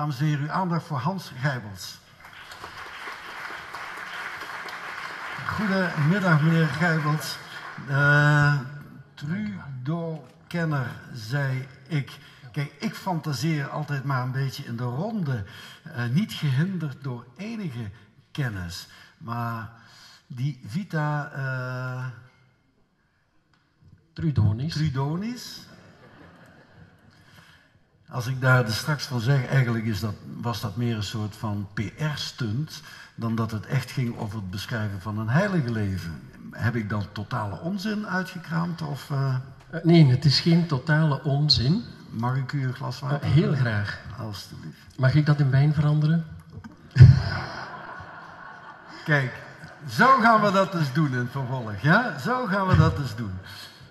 Dames en heren, uw aandacht voor Hans Gijbels. Goedemiddag, meneer Gijbels. Uh, Trudeau-kenner, zei ik. Kijk, ik fantaseer altijd maar een beetje in de ronde. Uh, niet gehinderd door enige kennis. Maar die Vita... Uh, Trudonis. Trudonis. Als ik daar dus straks van zeg, eigenlijk is dat, was dat meer een soort van PR-stunt dan dat het echt ging over het beschrijven van een heilige leven. Heb ik dan totale onzin uitgekraamd? Of, uh... Nee, het is geen totale onzin. Mag ik u een glas water? Uh, heel graag. Alsjeblieft. Mag ik dat in wijn veranderen? Kijk, zo gaan we dat dus doen in het vervolg. Ja? Zo gaan we dat dus doen.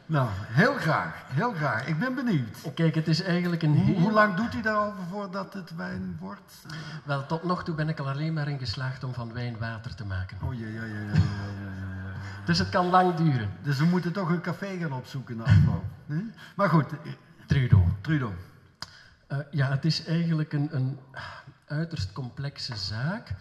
Nou, heel graag, heel graag. Ik ben benieuwd. Kijk, het is eigenlijk een heel... Hoe lang doet u daarover voordat het wijn wordt? Wel, tot nog toe ben ik al alleen maar in geslaagd om van wijn water te maken. Oh ja, ja, ja, ja, ja. Dus het kan lang duren. Dus we moeten toch een café gaan opzoeken na afloop. Maar goed. Trudeau. Trudeau. Uh, ja, het is eigenlijk een, een uiterst complexe zaak.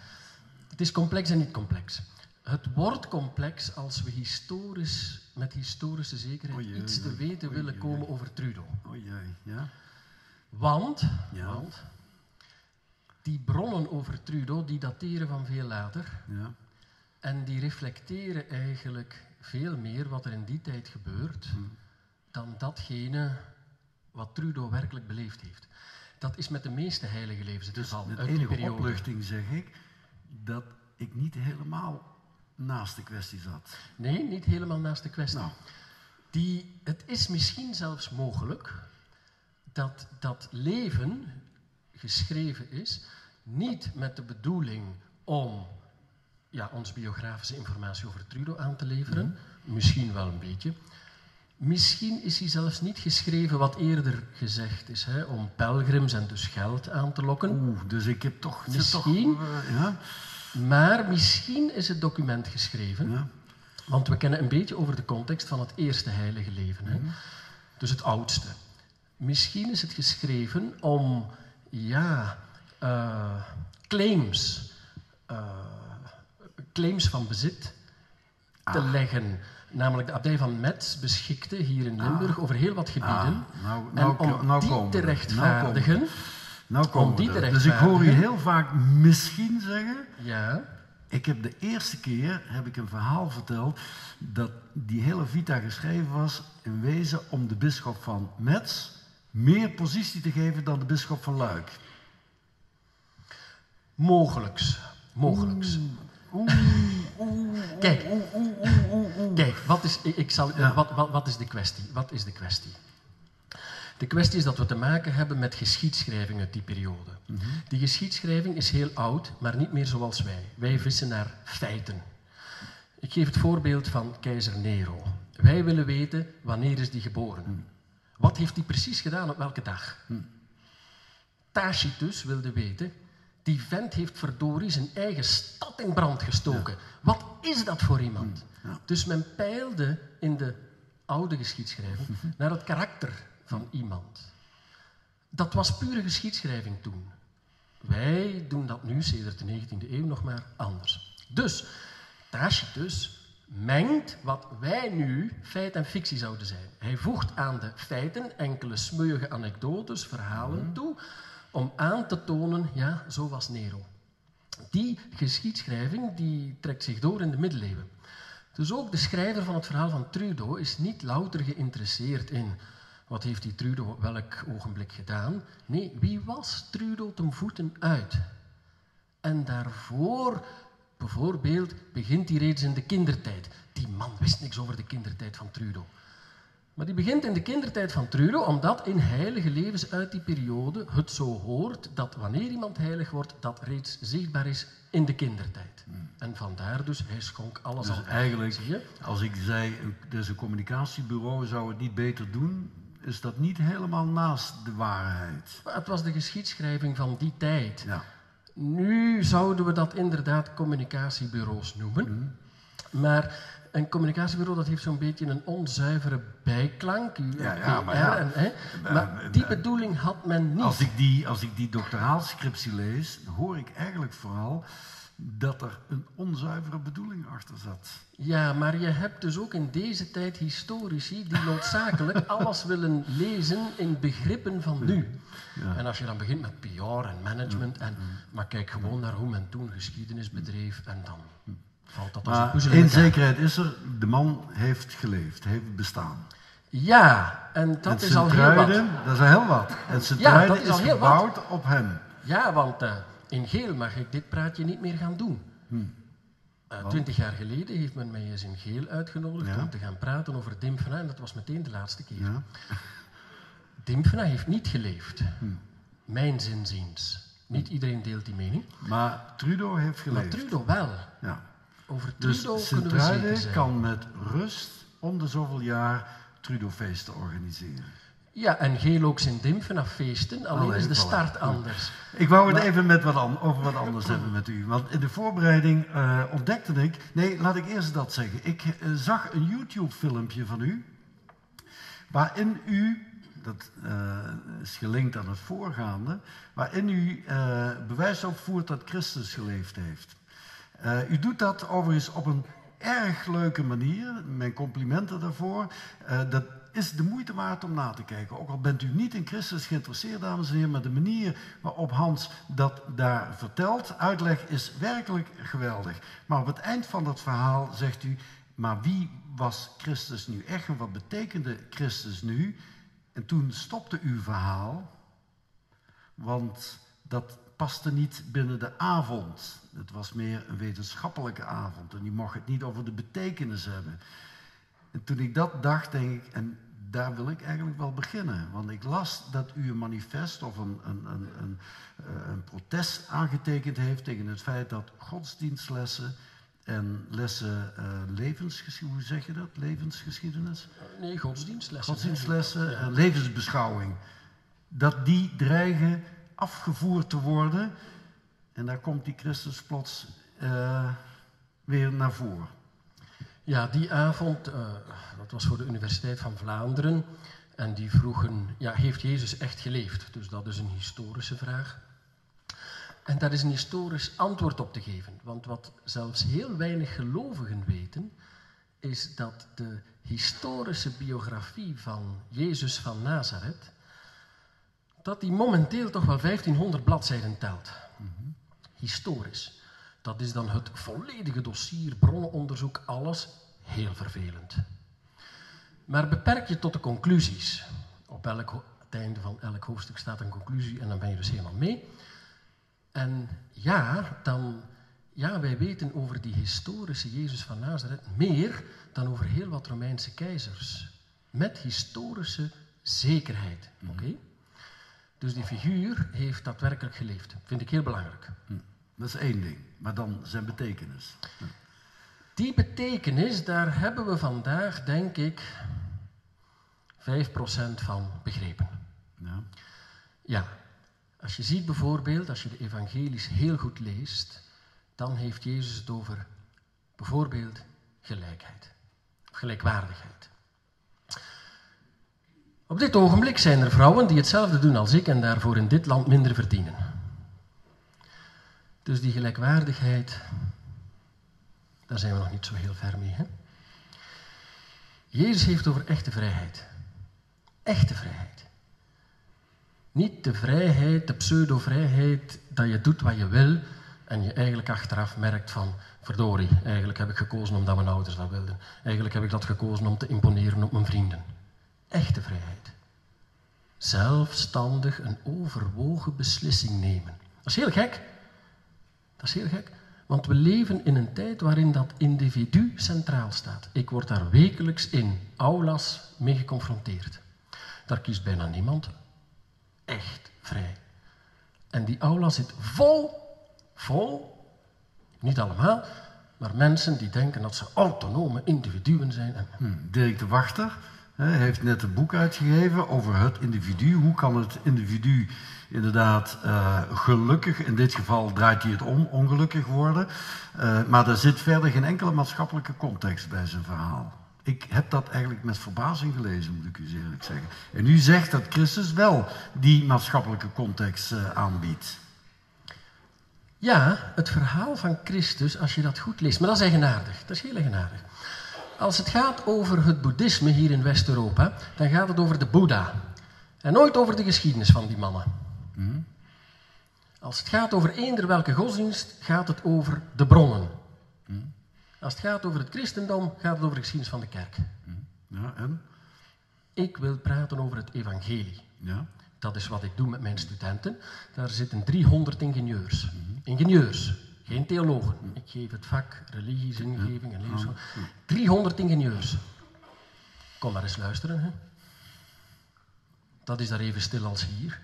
Het is complex en niet complex. Het wordt complex als we historisch, met historische zekerheid iets te weten willen komen over Trudeau. Jee, ja. Want, Ja. want die bronnen over Trudeau die dateren van veel later ja. en die reflecteren eigenlijk veel meer wat er in die tijd gebeurt Hm. dan datgene wat Trudeau werkelijk beleefd heeft. Dat is met de meeste heilige levens het Dus geval met uit die enige periode. opluchting zeg ik dat ik niet helemaal naast de kwestie zat. Nee, niet helemaal naast de kwestie. Nou, Die, het is misschien zelfs mogelijk dat dat leven geschreven is, niet met de bedoeling om ja, ons biografische informatie over Trudeau aan te leveren, misschien wel een beetje. Misschien is hij zelfs niet geschreven wat eerder gezegd is, hè, om pelgrims en dus geld aan te lokken. oeh, dus ik heb toch... Misschien. Toch, eh, ja, Maar misschien is het document geschreven ja. Want we kennen een beetje over de context van het eerste heilige leven. Hè? Dus het oudste. Misschien is het geschreven om ja, eh, claims, eh, claims van bezit te leggen. Namelijk de abdij van Metz beschikte hier in Limburg over heel wat gebieden. Ah, nou, nou, en om nou die te. Nou rechtvaardigen, Nou komen die we te. Dus ik hoor u heel vaak misschien zeggen... ja, Ik heb de eerste keer heb ik een verhaal verteld dat die hele Vita geschreven was in wezen om de bisschop van Metz meer positie te geven dan de bisschop van Luik. mogelijks. Mogelijks. Oeh, oeh, Kijk. oeh. Kijk, wat is, ik ik zal, Ja. wat, wat, wat is de kwestie? Wat is de kwestie? De kwestie is dat we te maken hebben met geschiedschrijving uit die periode. Die geschiedschrijving is heel oud, maar niet meer zoals wij. Wij vissen naar feiten. Ik geef het voorbeeld van keizer Nero. Wij willen weten wanneer is die geboren. Wat heeft hij precies gedaan op welke dag? Tacitus wilde weten, die vent heeft verdorie zijn eigen stad in brand gestoken. Wat is dat voor iemand? Dus men peilde in de oude geschiedschrijving naar het karakter van iemand. Dat was pure geschiedschrijving toen. Wij doen dat nu, sedert de 19e eeuw, nog maar anders. Dus Tacitus mengt wat wij nu feit en fictie zouden zijn. Hij voegt aan de feiten enkele smeuïge anekdotes, verhalen toe, om aan te tonen, ja, zo was Nero. Die geschiedschrijving die trekt zich door in de middeleeuwen. Dus ook de schrijver van het verhaal van Trudeau is niet louter geïnteresseerd in wat heeft die Trudeau op welk ogenblik gedaan. Nee, wie was Trudeau ten voeten uit? En daarvoor, bijvoorbeeld, begint hij reeds in de kindertijd. Die man wist niks over de kindertijd van Trudeau. Maar die begint in de kindertijd van Trudeau, omdat in heilige levens uit die periode het zo hoort dat wanneer iemand heilig wordt, dat reeds zichtbaar is in de kindertijd. En vandaar dus, hij schonk alles Dus al. weg. eigenlijk, als ik zei, dus een communicatiebureau zou het niet beter doen, is dat niet helemaal naast de waarheid. Maar Het was de geschiedschrijving van die tijd. Ja. Nu zouden we dat inderdaad communicatiebureaus noemen. Maar een communicatiebureau dat heeft zo'n beetje een onzuivere bijklank. U- Ja, ja, maar ja. en, hè. maar die bedoeling had men niet. Als ik die, als ik die doctoraalscriptie lees, hoor ik eigenlijk vooral dat er een onzuivere bedoeling achter zat. Ja, maar je hebt dus ook in deze tijd historici die noodzakelijk alles willen lezen in begrippen van nu. Ja. En als je dan begint met PR en management, en, maar kijk gewoon naar hoe men toen geschiedenis bedreef en dan valt dat als een puzzel elkaar. zekerheid is er, de man heeft geleefd, heeft bestaan. Ja, en dat en is al heel wat. Sint-Truiden, dat is al heel wat. En sint Ja, dat is is, wat. gebouwd op hem. Ja, want eh, in geel mag ik dit praatje niet meer gaan doen. Eh, Twintig jaar geleden heeft men mij eens in geel uitgenodigd Ja. om te gaan praten over Dimfena en dat was meteen de laatste keer. Ja. Dimfena heeft niet geleefd. Mijn zinziens. Niet iedereen deelt die mening. Maar Trudeau heeft Maar geleefd. Trudeau wel. Ja. Over Dus Trudeau kunnen we zeker zijn. kan met rust om de zoveel jaar Trudeau-feesten organiseren. Ja, en geel ook zijn Dimfena feesten, alleen Alleen, is de start anders. Ik wou het even met wat an- over wat anders hebben met u. Want in de voorbereiding eh, ontdekte ik. Nee, laat ik eerst dat zeggen. Ik eh, zag een YouTube-filmpje van u. Waarin u. Dat eh, is gelinkt aan het voorgaande. Waarin u bewijs opvoert dat Christus geleefd heeft. U doet dat overigens op een erg leuke manier. Mijn complimenten daarvoor. Dat is de moeite waard om na te kijken. Ook al bent u niet in Christus geïnteresseerd, dames en heren, maar de manier waarop Hans dat daar vertelt, uitleg, is werkelijk geweldig. Maar op het eind van dat verhaal zegt u, maar wie was Christus nu echt en wat betekende Christus nu? En toen stopte uw verhaal, want dat paste niet binnen de avond. Het was meer een wetenschappelijke avond en u mocht het niet over de betekenis hebben. En toen ik dat dacht, denk ik, en daar wil ik eigenlijk wel beginnen. Want ik las dat u een manifest of een, een, een, een, eh, een protest aangetekend heeft tegen het feit dat godsdienstlessen en lessen eh, levensgeschiedenis, hoe zeg je dat? Levensgeschiedenis? Nee, godsdienstlessen. Godsdienstlessen en levensbeschouwing. Dat die dreigen afgevoerd te worden. En daar komt die Christus plots eh, weer naar voren. Ja, die avond, eh, dat was voor de Universiteit van Vlaanderen. En die vroegen, ja, heeft Jezus echt geleefd? Dus dat is een historische vraag. En daar is een historisch antwoord op te geven. Want wat zelfs heel weinig gelovigen weten, is dat de historische biografie van Jezus van Nazareth, dat die momenteel toch wel 1500 bladzijden telt. Historisch. Dat is dan het volledige dossier, bronnenonderzoek, alles heel vervelend. Maar beperk je tot de conclusies. Op elk, het einde van elk hoofdstuk staat een conclusie en dan ben je dus helemaal mee. En ja, dan, ja, wij weten over die historische Jezus van Nazareth meer dan over heel wat Romeinse keizers. Met historische zekerheid. Oké? Dus die figuur heeft daadwerkelijk geleefd. Vind ik heel belangrijk. Dat is één ding. Maar dan zijn betekenis. Die betekenis, daar hebben we vandaag, denk ik, 5% van begrepen. Ja. Ja, als je ziet bijvoorbeeld, als je de evangelies heel goed leest, dan heeft Jezus het over bijvoorbeeld gelijkheid, gelijkwaardigheid. Op dit ogenblik zijn er vrouwen die hetzelfde doen als ik en daarvoor in dit land minder verdienen. Dus die gelijkwaardigheid, daar zijn we nog niet zo heel ver mee. Hè? Jezus heeft over echte vrijheid. Echte vrijheid. Niet de vrijheid, de pseudo-vrijheid, dat je doet wat je wil en je eigenlijk achteraf merkt van, verdorie, eigenlijk heb ik gekozen omdat mijn ouders dat wilden. Eigenlijk heb ik dat gekozen om te imponeren op mijn vrienden. Echte vrijheid. Zelfstandig een overwogen beslissing nemen. Dat is heel gek. Dat is heel gek. Want we leven in een tijd waarin dat individu centraal staat. Ik word daar wekelijks in aulas mee geconfronteerd. Daar kiest bijna niemand echt vrij. En die aula zit vol, vol, niet allemaal, maar mensen die denken dat ze autonome individuen zijn. En Hm. Dirk de Wachter Hij heeft net een boek uitgegeven over het individu. Hoe kan het individu inderdaad uh, gelukkig, in dit geval draait hij het om, ongelukkig worden. Uh, maar er zit verder geen enkele maatschappelijke context bij zijn verhaal. Ik heb dat eigenlijk met verbazing gelezen, moet ik u eerlijk zeggen. En u zegt dat Christus wel die maatschappelijke context uh, aanbiedt. Ja, het verhaal van Christus, als je dat goed leest, maar dat is eigenaardig. Dat is heel eigenaardig. Als het gaat over het boeddhisme hier in West-Europa, dan gaat het over de Boeddha. En nooit over de geschiedenis van die mannen. Hmm. Als het gaat over eender welke godsdienst, gaat het over de bronnen. Hmm. Als het gaat over het christendom, gaat het over de geschiedenis van de kerk. Hmm. Ja, en? Ik wil praten over het evangelie. Ja. Dat is wat ik doe met mijn studenten. Daar zitten 300 ingenieurs. Ingenieurs, geen theologen. Ik geef het vak religie, zingeving en levenschool. 300 ingenieurs. Kom maar eens luisteren. Hè. Dat is daar even stil als hier.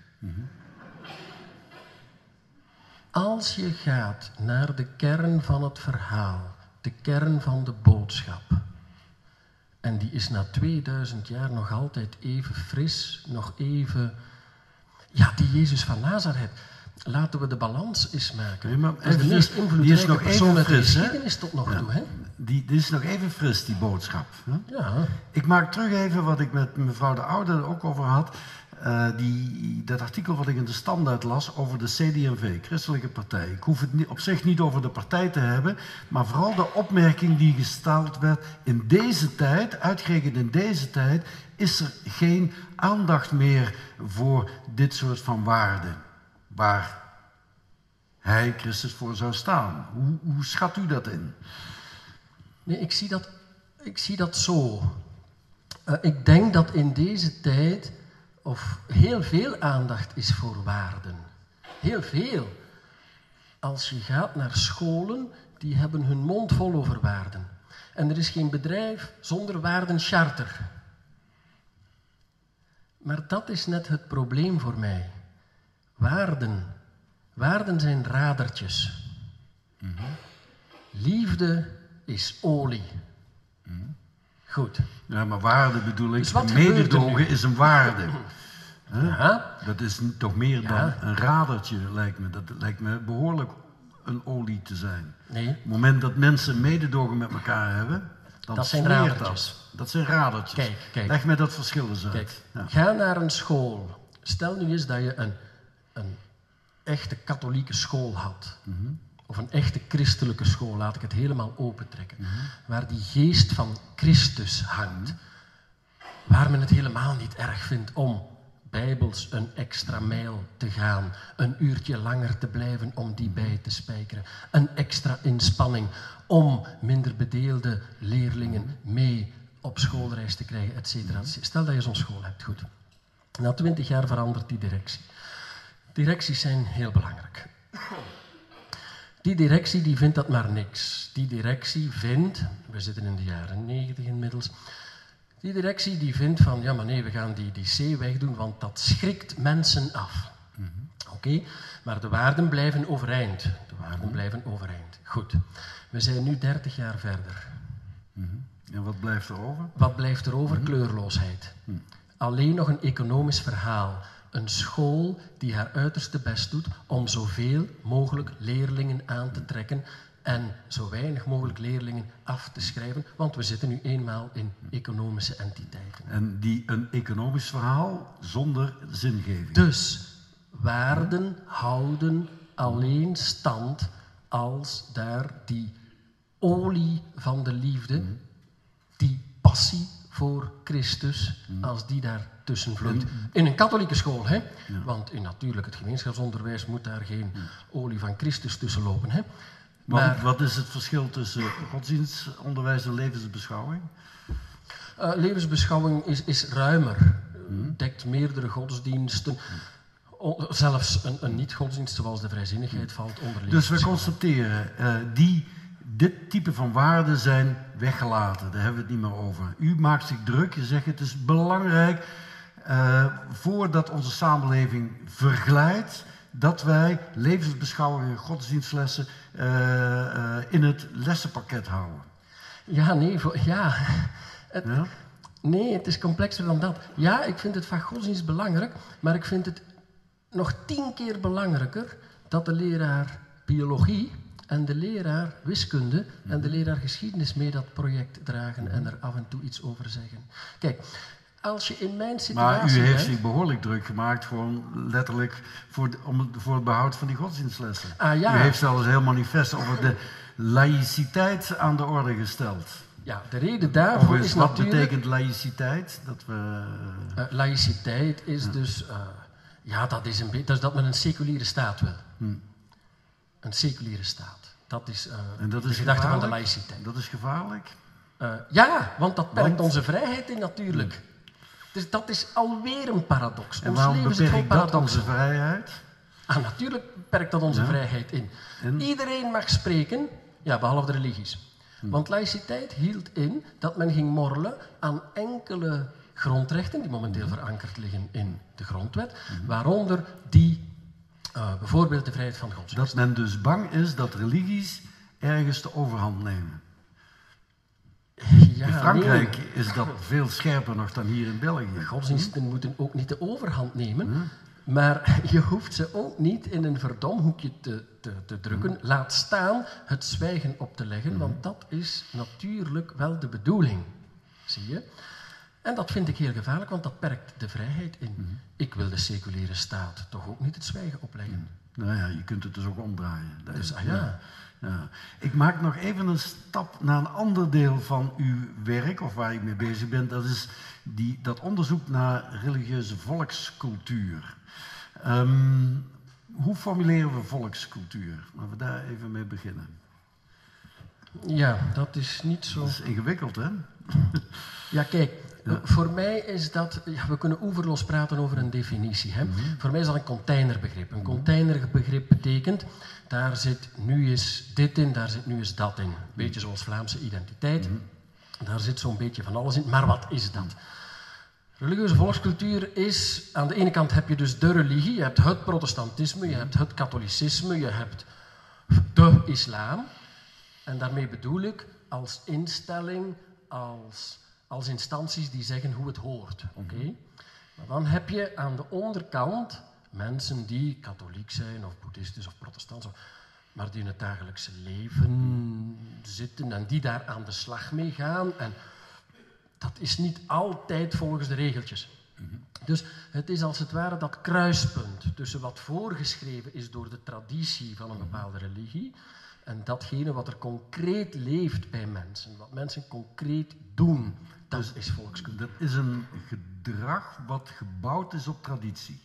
Als je gaat naar de kern van het verhaal, de kern van de boodschap, en die is na 2000 jaar nog altijd even fris, nog even. Ja, die Jezus van Nazareth. Laten we de balans eens maken. Nee, maar dat is de meest is nog persoon even de fris, geschiedenis tot nog Ja. toe. Hè? Die, dit is nog even fris, die boodschap. Hè? Ja, Ik maak terug even wat ik met mevrouw de Oude ook over had. Eh, die, dat artikel wat ik in de standaard las over de CD&V, Christelijke Partij. Ik hoef het niet, op zich niet over de partij te hebben, maar vooral de opmerking die gesteld werd. In deze tijd, uitgerekend in deze tijd, is er geen aandacht meer voor dit soort van waarden. Waar hij, Christus, voor zou staan. Hoe, hoe schat u dat in? Nee, ik zie dat, ik zie dat zo. Eh, ik denk dat in deze tijd of heel veel aandacht is voor waarden. Heel veel. Als je gaat naar scholen, die hebben hun mond vol over waarden. En er is geen bedrijf zonder waardencharter. Maar dat is net het probleem voor mij. Waarden. Waarden zijn radertjes. Liefde is olie. Goed. Ja, maar waarde bedoel ik. Dus wat mededogen is een waarde. Ja, Dat is toch meer Ja. dan een radertje, lijkt me. Dat lijkt me behoorlijk een olie te zijn. nee. Op het moment dat mensen mededogen met elkaar hebben, dan Dat zijn radertjes. Dat. dat zijn radertjes. Kijk, kijk. Leg mij dat verschil eens uit. Kijk, Ja. ga naar een school. Stel nu eens dat je een, een echte katholieke school had. Of een echte christelijke school, laat ik het helemaal opentrekken. Waar die geest van Christus hangt. Waar men het helemaal niet erg vindt om bijbels een extra mijl te gaan. Een uurtje langer te blijven om die bij te spijkeren. Een extra inspanning om minder bedeelde leerlingen mee op schoolreis te krijgen, et cetera. Stel dat je zo'n school hebt, goed. Na twintig jaar verandert die directie. Directies zijn heel belangrijk. Die directie die vindt dat maar niks. Die directie vindt, we zitten in de jaren negentig inmiddels, die directie die vindt van, ja maar nee, we gaan die, die C wegdoen, want dat schrikt mensen af. Oké, maar de waarden blijven overeind. De waarden blijven overeind. Goed, we zijn nu 30 jaar verder. En wat blijft er over? Wat blijft er over? Kleurloosheid. Alleen nog een economisch verhaal. Een school die haar uiterste best doet om zoveel mogelijk leerlingen aan te trekken en zo weinig mogelijk leerlingen af te schrijven, want we zitten nu eenmaal in economische entiteiten. En die een economisch verhaal zonder zingeving. Dus waarden houden alleen stand als daar die olie van de liefde, die passie voor Christus, als die daar tussen vloeit. In een katholieke school, hè? want in natuurlijk het gemeenschapsonderwijs moet daar geen olie van Christus tussen lopen. Hè? Want Maar wat is het verschil tussen godsdienstonderwijs en levensbeschouwing? eh, levensbeschouwing is, is ruimer, dekt meerdere godsdiensten. O- zelfs een, een niet-godsdienst zoals de vrijzinnigheid valt onder Dus we constateren, eh, die, dit type van waarden zijn weggelaten. Daar hebben we het niet meer over. U maakt zich druk, je zegt het is belangrijk eh, voordat onze samenleving verglijdt, dat wij levensbeschouwingen en godsdienstlessen eh, eh, in het lessenpakket houden. Ja, nee, voor, ja. Het- Ja? Nee, het is complexer dan dat. Ja, ik vind het vak godsdienst belangrijk, maar ik vind het nog tien keer belangrijker dat de leraar biologie en de leraar wiskunde en de leraar geschiedenis mee dat project dragen en er af en toe iets over zeggen. Kijk, als je in mijn situatie Maar u heeft zich behoorlijk druk gemaakt, gewoon letterlijk voor, de- om het, voor het behoud van die godsdienstlessen. Ah, ja. U heeft zelfs een heel manifest over de laïciteit aan de orde gesteld. Ja, de reden daarvoor is wat natuurlijk... betekent laïciteit? Dat we, Eh, laïciteit is dus, eh, ja, dat is, een dat is dat men een seculiere staat wil. Een seculiere staat. Dat is, eh, en dat de is gedachte van de gevaarlijk? laïciteit. Dat is gevaarlijk. Eh, ja, want dat perkt Want? onze vrijheid in natuurlijk. Dus dat is alweer een paradox. En Ons waarom leven zit vol beperkt dat paradoxen. onze vrijheid? Ah, natuurlijk perkt dat onze Ja. vrijheid in. En? Iedereen mag spreken, ja, behalve de religies. Hm. Want laïciteit hield in dat men ging morrelen aan enkele grondrechten die momenteel verankerd liggen in de grondwet, waaronder die, eh, bijvoorbeeld de vrijheid van godsdienst. Dat men dus bang is dat religies ergens de overhand nemen. Ja, in Frankrijk nee. is dat veel scherper nog dan hier in België. Godsdiensten moeten ook niet de overhand nemen. Maar je hoeft ze ook niet in een verdomhoekje te, te, te drukken. Laat staan het zwijgen op te leggen, want dat is natuurlijk wel de bedoeling. Zie je? En dat vind ik heel gevaarlijk, want dat perkt de vrijheid in. Ik wil de seculiere staat toch ook niet het zwijgen opleggen. Nou ja, je kunt het dus ook omdraaien. Dat Dus is- ah ja. ja. Ik maak nog even een stap naar een ander deel van uw werk, of waar ik mee bezig ben. Dat is die, dat onderzoek naar religieuze volkscultuur. Ehm, hoe formuleren we volkscultuur? Laten we daar even mee beginnen. Ja, dat is niet zo. Dat is ingewikkeld, hè? Ja, kijk, eh, voor mij is dat, ja, we kunnen oeverloos praten over een definitie. Hè? Voor mij is dat een containerbegrip. Een containerbegrip betekent, daar zit nu eens dit in, daar zit nu eens dat in. Beetje zoals Vlaamse identiteit. Daar zit zo'n beetje van alles in. Maar wat is dat? Religieuze volkscultuur is, aan de ene kant heb je dus de religie, je hebt het protestantisme, je hebt het katholicisme, je hebt de islam. En daarmee bedoel ik als instelling, als, als instanties die zeggen hoe het hoort. Oké? Maar dan heb je aan de onderkant mensen die katholiek zijn, of boeddhistisch of protestant, of- maar die in het dagelijkse leven zitten en die daar aan de slag mee gaan. En dat is niet altijd volgens de regeltjes. Dus het is als het ware dat kruispunt tussen wat voorgeschreven is door de traditie van een bepaalde religie en datgene wat er concreet leeft bij mensen, wat mensen concreet doen, dat is volkskunde. Dat is een gedrag wat gebouwd is op traditie.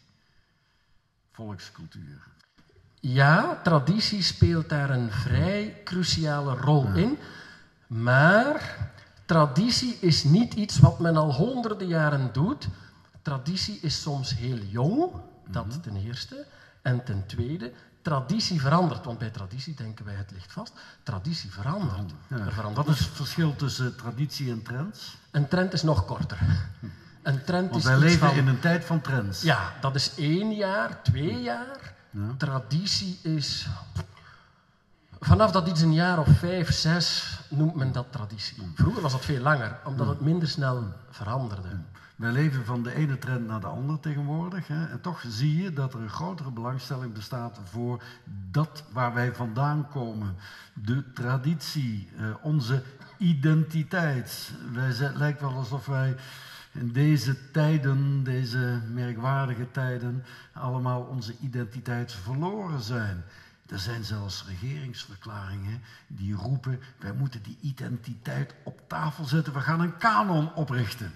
Volkscultuur. Ja, traditie speelt daar een vrij cruciale rol in, maar traditie is niet iets wat men al honderden jaren doet. Traditie is soms heel jong, dat ten eerste. En ten tweede, traditie verandert. Want bij traditie denken wij het ligt vast. Traditie verandert. Ja. Er verandert Wat is het verschil tussen traditie en trends? Een trend is nog korter. Een trend Want is wij leven van... in een tijd van trends. Ja, dat is één jaar, twee jaar. Traditie is. Vanaf dat iets een jaar of vijf, zes noemt men dat traditie. Vroeger was dat veel langer, omdat het minder snel veranderde. Wij leven van de ene trend naar de andere tegenwoordig. Hè? En toch zie je dat er een grotere belangstelling bestaat voor dat waar wij vandaan komen. De traditie, eh, onze identiteit. Wij lijkt wel alsof wij in deze tijden, deze merkwaardige tijden, allemaal onze identiteit verloren zijn. Er zijn zelfs regeringsverklaringen die roepen: wij moeten die identiteit op tafel zetten, we gaan een kanon oprichten.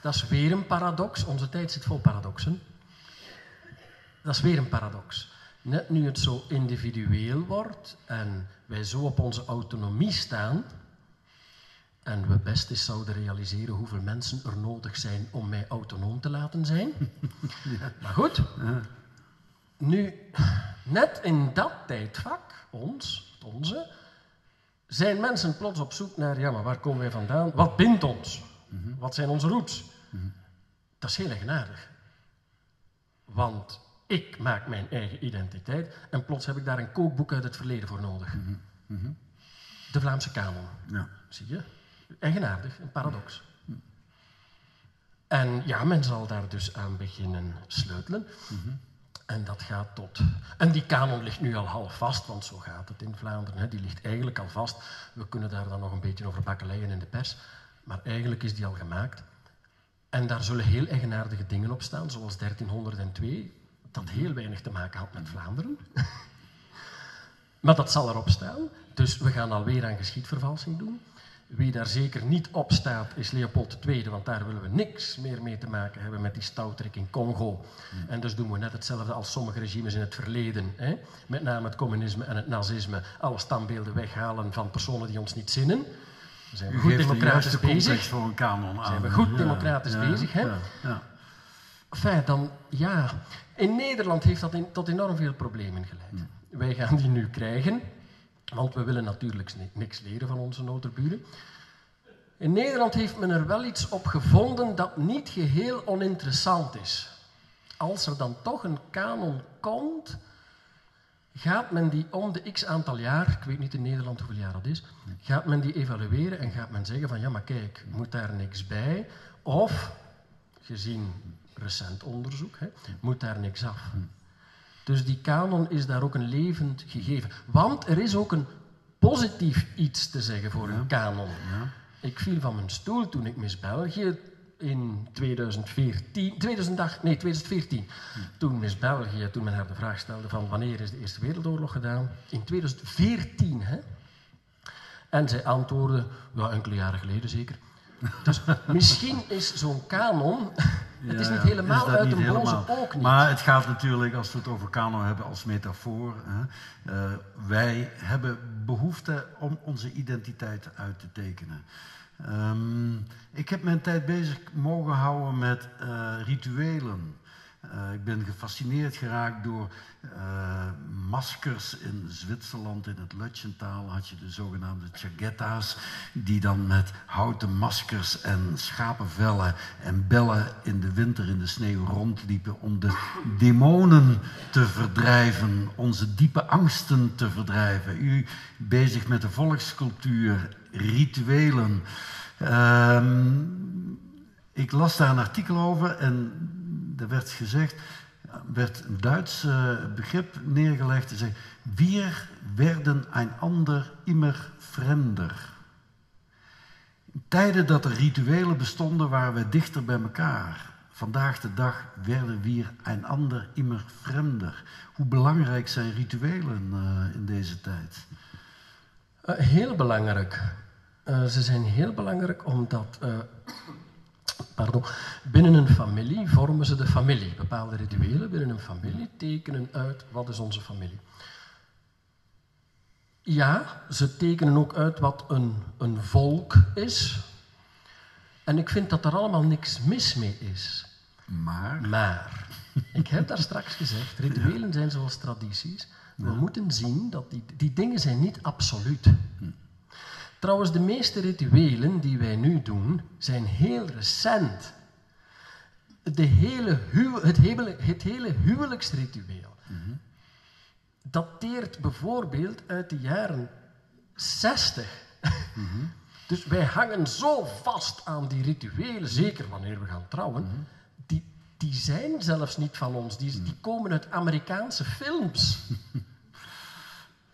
Dat is weer een paradox. Onze tijd zit vol paradoxen. Dat is weer een paradox. Net nu het zo individueel wordt en wij zo op onze autonomie staan en we best eens zouden realiseren hoeveel mensen er nodig zijn om mij autonoom te laten zijn. Maar goed, nu, net in dat tijdvak, ons, onze, zijn mensen plots op zoek naar, ja, maar waar komen wij vandaan? Wat bindt ons? Wat zijn onze roots? Dat is heel eigenaardig. Want ik maak mijn eigen identiteit en plots heb ik daar een kookboek uit het verleden voor nodig. De Vlaamse kanon. Ja. Zie je? Eigenaardig, een paradox. En ja, men zal daar dus aan beginnen sleutelen. En dat gaat tot. En die kanon ligt nu al half vast, want zo gaat het in Vlaanderen. Hè. Die ligt eigenlijk al vast. We kunnen daar dan nog een beetje over bakkeleien in de pers. Maar eigenlijk is die al gemaakt. En daar zullen heel eigenaardige dingen op staan, zoals 1302, dat heel weinig te maken had met Vlaanderen. maar dat zal erop staan. Dus we gaan alweer aan geschiedvervalsing doen. Wie daar zeker niet op staat is Leopold II, want daar willen we niks meer mee te maken hebben met die stoutrek in Congo. En dus doen we net hetzelfde als sommige regimes in het verleden. Hè? Met name het communisme en het nazisme. Alle standbeelden weghalen van personen die ons niet zinnen. Zijn we goed democratisch bezig. voor een kanon. Zijn we goed democratisch ja, bezig, hè? Ja, ja. Enfin, dan, ja. In Nederland heeft dat in- tot enorm veel problemen geleid. Wij gaan die nu krijgen, want we willen natuurlijk ni- niks leren van onze noterburen. In Nederland heeft men er wel iets op gevonden dat niet geheel oninteressant is. Als er dan toch een kanon komt, gaat men die om de x aantal jaar, ik weet niet in Nederland hoeveel jaar dat is, gaat men die evalueren en gaat men zeggen van ja, maar kijk, moet daar niks bij? Of, gezien recent onderzoek, hè, moet daar niks af. Dus die kanon is daar ook een levend gegeven. Want er is ook een positief iets te zeggen voor een kanon. Ik viel van mijn stoel toen ik Miss België in 2014, 2008, nee, 2014, toen Miss België, toen men haar de vraag stelde van wanneer is de Eerste Wereldoorlog gedaan? In 2014, hè? En zij antwoordde, ja, enkele jaren geleden zeker. Dus misschien is zo'n kanon, het is niet helemaal is uit niet een boze ook niet. Maar het gaat natuurlijk, als we het over kanon hebben als metafoor. Hè, eh, wij hebben behoefte om onze identiteit uit te tekenen. Ehm, ik heb mijn tijd bezig mogen houden met eh, rituelen. Eh, ik ben gefascineerd geraakt door eh, maskers in Zwitserland. In het Lutjentaal had je de zogenaamde chagetta's, die dan met houten maskers en schapenvellen en bellen in de winter in de sneeuw rondliepen om de demonen te verdrijven, onze diepe angsten te verdrijven. U bezig met de volkscultuur, rituelen. Ehm, ik las daar een artikel over en er werd gezegd, werd een Duits eh, begrip neergelegd. Zei, Wir werden een ander immer fremder. In tijden dat er rituelen bestonden, waren we dichter bij elkaar. Vandaag de dag werden wir een ander immer fremder. Hoe belangrijk zijn rituelen eh, in deze tijd? Eh, heel belangrijk. Ze zijn heel belangrijk omdat pardon, binnen een familie vormen ze de familie. Bepaalde rituelen binnen een familie tekenen uit wat is onze familie. Ja, ze tekenen ook uit wat een, een volk is. En ik vind dat er allemaal niks mis mee is. Maar, Maar, ik heb daar straks gezegd, rituelen zijn zoals tradities. We moeten zien dat die, die dingen zijn niet absoluut. Trouwens, de meeste rituelen die wij nu doen, zijn heel recent. De hele het, hele, het hele huwelijksritueel dateert bijvoorbeeld uit de jaren 60. Dus wij hangen zo vast aan die rituelen, zeker wanneer we gaan trouwen. Die, die zijn zelfs niet van ons, die, die komen uit Amerikaanse films.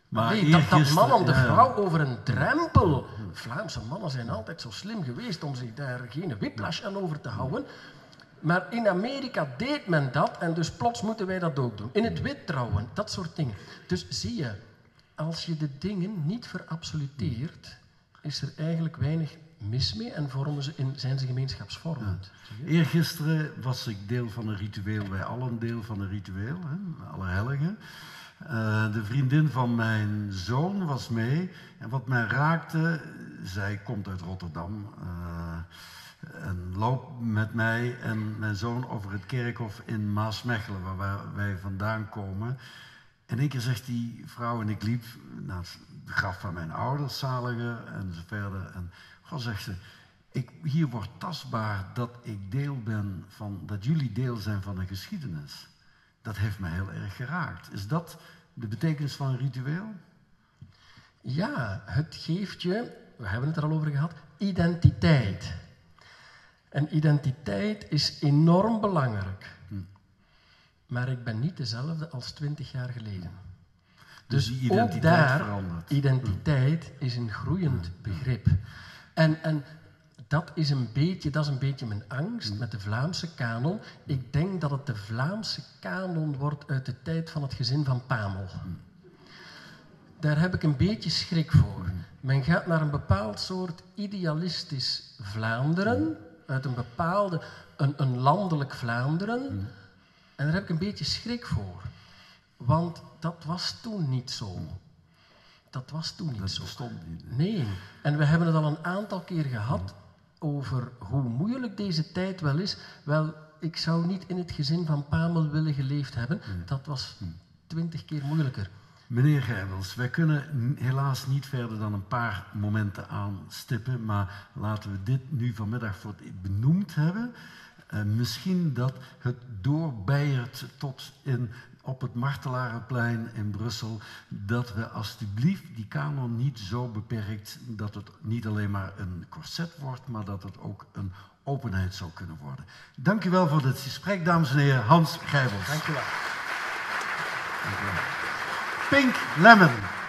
maar Nee, dat, man en de vrouw over een drempel. Vlaamse mannen zijn altijd zo slim geweest om zich daar geen whiplash aan over te houden. Maar in Amerika deed men dat en dus plots moeten wij dat ook doen. In het wit trouwen, dat soort dingen. Dus zie je, als je de dingen niet verabsoluteert, is er eigenlijk weinig mis mee en vormen ze in, zijn ze gemeenschapsvormend. Eergisteren was ik deel van een ritueel, wij allen deel van een ritueel, hè, Allerhelgen. Eh, de vriendin van mijn zoon was mee. En wat mij raakte, zij komt uit Rotterdam. eh, en loopt met mij en mijn zoon over het kerkhof in Maasmechelen, waar wij- vandaan komen. En één keer zegt die vrouw, en ik liep naar het graf van mijn ouders, zalige, en zo verder. En God zegt ze, ik, hier wordt tastbaar dat ik deel ben van, dat jullie deel zijn van een geschiedenis. Dat heeft me heel erg geraakt. Is dat de betekenis van een ritueel? Ja, het geeft je, we hebben het er al over gehad, identiteit. En identiteit is enorm belangrijk. Maar ik ben niet dezelfde als twintig jaar geleden. Dus Dus, ook identiteit daar, verandert. identiteit is een groeiend begrip. En, en dat, is een beetje, dat is een beetje mijn angst met de Vlaamse kanon. Ik denk dat het de Vlaamse kanon wordt uit de tijd van het gezin van Pamel. Daar heb ik een beetje schrik voor. Men gaat naar een bepaald soort idealistisch Vlaanderen, uit een bepaalde, een, een landelijk Vlaanderen. En daar heb ik een beetje schrik voor. Want dat was toen niet zo. Dat was toen niet Dat zo. bestond niet. Nee. En we hebben het al een aantal keer gehad over hoe moeilijk deze tijd wel is. Wel, ik zou niet in het gezin van Pamel willen geleefd hebben. Dat was twintig keer moeilijker. Meneer Gijbels, wij kunnen helaas niet verder dan een paar momenten aanstippen, maar laten we dit nu vanmiddag voor het benoemd hebben. Eh, misschien dat het doorbeiert tot in, op het Martelarenplein in Brussel, dat we alstublieft die kanon niet zo beperkt dat het niet alleen maar een corset wordt, maar dat het ook een openheid zou kunnen worden. Dank u wel voor dit gesprek, dames en heren. Hans Gijbels. Dank u wel. Pink Lemon.